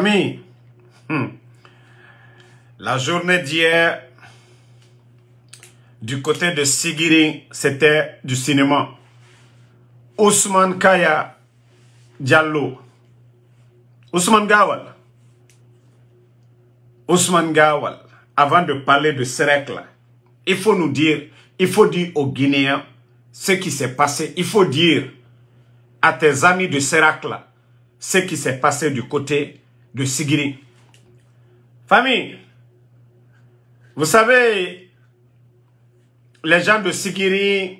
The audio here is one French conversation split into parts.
Amis, hmm. la journée d'hier, du côté de Sigiri, c'était du cinéma. Ousmane Kaya Diallo, Ousmane Gawal, Ousmane Gawal, avant de parler de Serek, il faut nous dire, il faut dire aux Guinéens ce qui s'est passé. Il faut dire à tes amis de Serak ce qui s'est passé du côté de Sigiri. Famille, vous savez, les gens de Sigiri,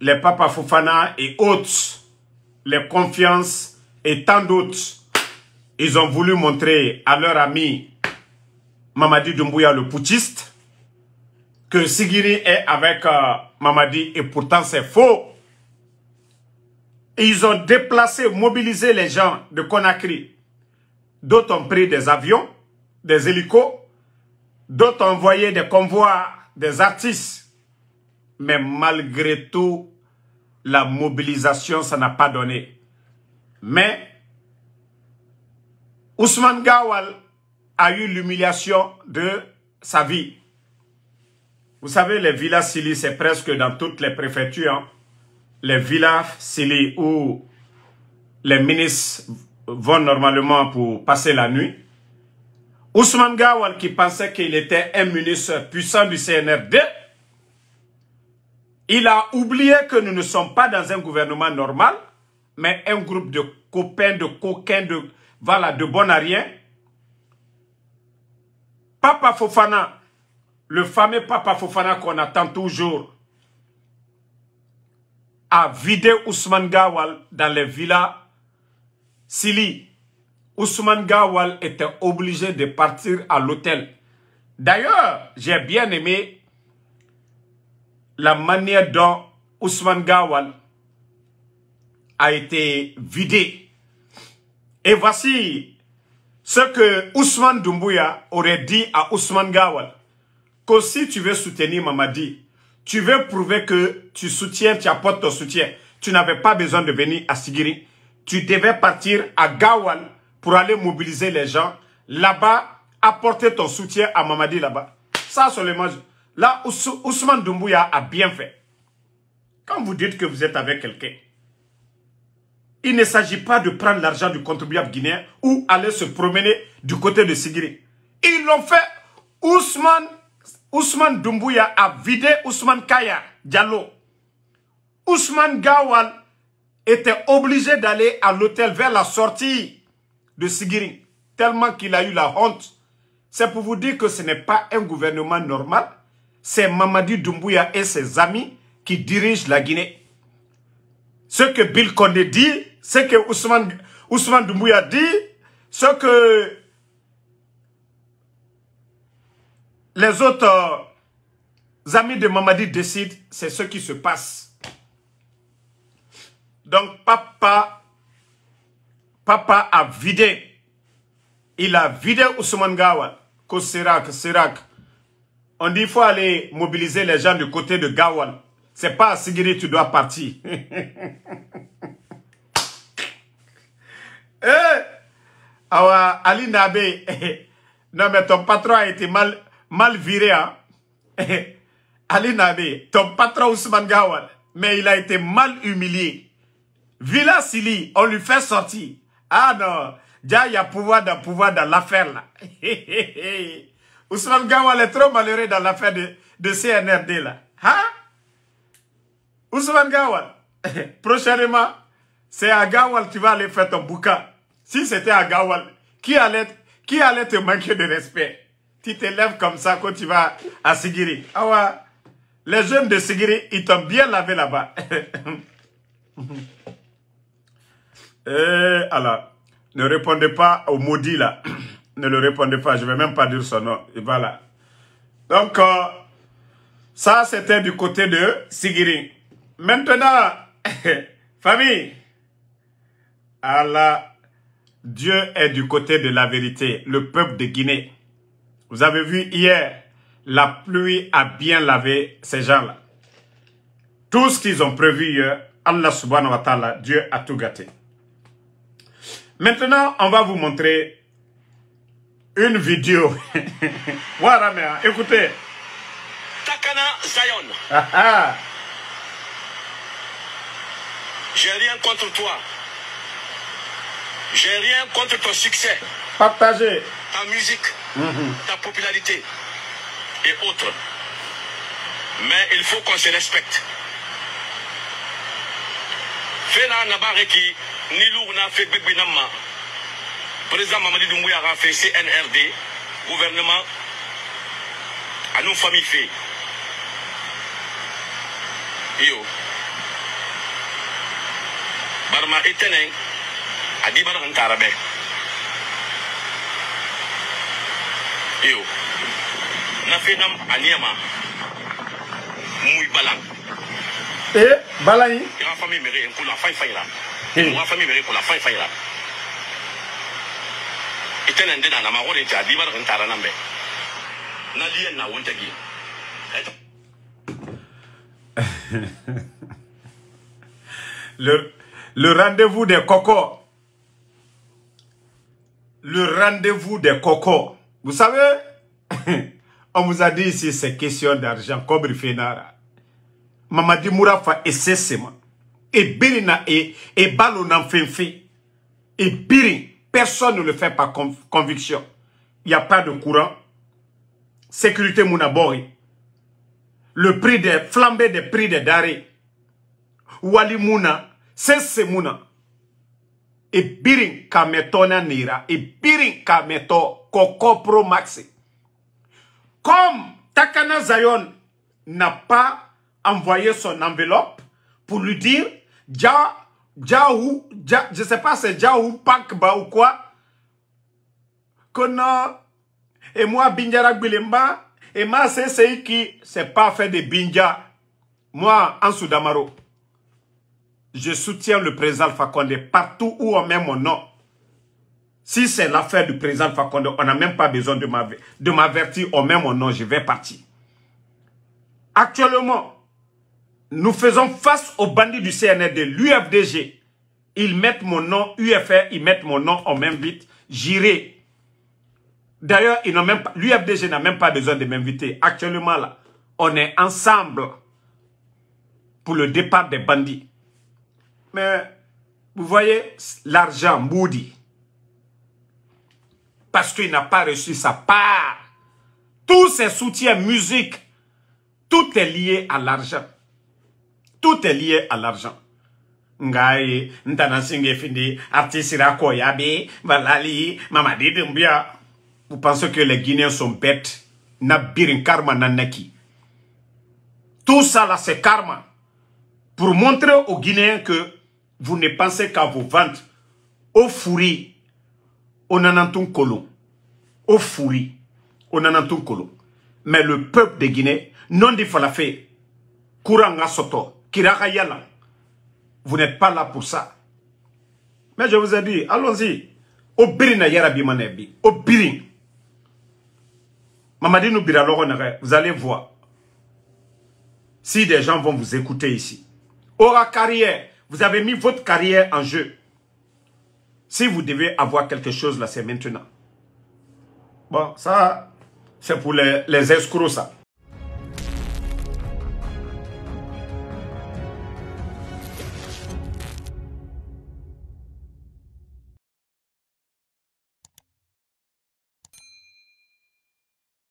les Papa Fofana et autres, les confiances et tant d'autres, ils ont voulu montrer à leur ami Mamadi Doumbouya le putschiste que Sigiri est avec euh, Mamadi et pourtant c'est faux. ils ont déplacé, mobilisé les gens de Conakry. D'autres ont pris des avions, des hélicos, d'autres ont envoyé des convois, des artistes. Mais malgré tout, la mobilisation, ça n'a pas donné. Mais Ousmane Gawal a eu l'humiliation de sa vie. Vous savez, les villas Sili, c'est presque dans toutes les préfectures. Hein. Les villas Sili où les ministres vont normalement pour passer la nuit. Ousmane Gawal qui pensait qu'il était un ministre puissant du CNRD, il a oublié que nous ne sommes pas dans un gouvernement normal, mais un groupe de copains, de coquins, de, voilà, de bonariens. Papa Fofana, le fameux Papa Fofana qu'on attend toujours, a vidé Ousmane Gawal dans les villas Sili. Ousmane Gawal était obligé de partir à l'hôtel. D'ailleurs, j'ai bien aimé la manière dont Ousmane Gawal a été vidé. Et voici ce que Ousmane Doumbouya aurait dit à Ousmane Gawal que si tu veux soutenir Mamadi, tu veux prouver que tu soutiens, tu apportes ton soutien, tu n'avais pas besoin de venir à Sigiri. Tu devais partir à Gawan pour aller mobiliser les gens. Là-bas, apporter ton soutien à Mamadi là-bas. Ça seulement, là, Ousmane Doumbouya a bien fait. Quand vous dites que vous êtes avec quelqu'un, il ne s'agit pas de prendre l'argent du contribuable guinéen ou aller se promener du côté de Sigiri. Ils l'ont fait. Ousmane Ousmane Doumbouya a vidé Ousmane Kaya Diallo. Ousmane Gawal était obligé d'aller à l'hôtel vers la sortie de Sigiri, tellement qu'il a eu la honte. C'est pour vous dire que ce n'est pas un gouvernement normal. C'est Mamadi Doumbouya et ses amis qui dirigent la Guinée. Ce que Bill Condé dit, ce que Ousmane, Ousmane Doumbouya dit, ce que les autres euh, amis de Mamadi décident, c'est ce qui se passe. Donc papa, papa a vidé, il a vidé Ousmane Gawal, Sirak, Sirak. On dit qu'il faut aller mobiliser les gens du côté de Gawal. C'est pas à Sigiri tu dois partir. eh, Ali Nabe, non mais ton patron a été mal, mal viré. Hein? Ali Nabe, ton patron Ousmane Gawal, mais il a été mal humilié. Villa Sili, on lui fait sortir. Ah non, déjà il y a pouvoir dans pouvoir dans l'affaire là. Ousmane Gawal est trop malheureux dans l'affaire de, de CNRD là. Hein? Ousmane Gawal, prochainement, c'est à Gawal tu vas aller faire ton bouquin. Si c'était à Gawal, qui allait, qui allait te manquer de respect? Tu te lèves comme ça quand tu vas à Sigiri. Ah les jeunes de Sigiri, ils t'ont bien lavé là-bas. Eh, alors, ne répondez pas au maudit là. ne le répondez pas, je ne vais même pas dire son nom. Voilà. Donc, euh, ça c'était du côté de Sigiri. Maintenant, famille, Allah, Dieu est du côté de la vérité, le peuple de Guinée. Vous avez vu hier, la pluie a bien lavé ces gens-là. Tout ce qu'ils ont prévu hier, Allah subhanahu wa ta'ala, Dieu a tout gâté. Maintenant, on va vous montrer une vidéo. voilà, mais écoutez. Takana Zion. Ah, ah. J'ai rien contre toi. J'ai rien contre ton succès, Partagez. ta musique, ta popularité et autres. Mais il faut qu'on se respecte. Fena Nabareki, n'ilu n'a fait bébé n'a ma. Président Mamadi Doumbouya a fait CNRD gouvernement. À nos familles fait. Yo. Barma itene adi bara kan tarabe yo. Na fe nam aniyama muy balan eh balan yi ya fami mere en kula fay fay la la na ta di. Na na. Le, le rendez-vous des cocos. Le rendez-vous des cocos. Vous savez, on vous a dit ici, c'est question d'argent, comme Rifenara. Mamadi Mourafa et Sessema. Et Birina et, et Balo Namfenfe. Et Birin, personne ne le fait par conv- conviction. Il n'y a pas de courant. Sécurité Mounabori. Le prix des flambées des prix des denrées. Wali Mouna, Sesse Mouna. Et Birin Kametona Nira. Et Birin Kameto Koko Pro Maxi. Comme Takana Zayon n'a pas envoyé son enveloppe pour lui dire Ja, Jaou, ja, je sais pas c'est Jaou Pakba ou quoi, que et moi Binjara Gbilemba, et moi c'est celui qui c'est pas fait de Binja. Moi, en Soudamaro, je soutiens le président Condé partout où on met mon nom. Si c'est l'affaire du président Condé, on n'a même pas besoin de m'avertir, on met mon nom, je vais partir. Actuellement, nous faisons face aux bandits du CNRD, l'UFDG. Ils mettent mon nom, UFR, ils mettent mon nom, on m'invite, j'irai. D'ailleurs, même l'UFDG n'a même pas besoin de m'inviter. Actuellement, là, on est ensemble pour le départ des bandits. Mais, vous voyez, l'argent, Moody, parce qu'il n'a pas reçu sa part. Tous ses soutiens, musique, tout est lié à l'argent. Tout est lié à l'argent. Ngai, ntana singe findi, artiste rako yabe, valali, mamadi dumbia. Vous pensez que les Guinéens sont bêtes? Nabirin karma nanaki. Tout ça là, c'est karma. Pour montrer aux Guinéens que vous ne pensez qu'à vous vendre au fourri, au nanantung kolon. Au fourri, au nanantung kolon. Mais le peuple de Guinée, non dit falafé, Kouranga Soto, Kiraka Yala, vous n'êtes pas là pour ça. Mais je vous ai dit, allons-y. Au birina yarabi manebi. Au birin. Mamadi nous bira loro nare, vous allez voir. Si des gens vont vous écouter ici. Aura carrière. Vous avez mis votre carrière en jeu. Si vous devez avoir quelque chose là, c'est maintenant. Bon, ça, c'est pour les escrocs, ça.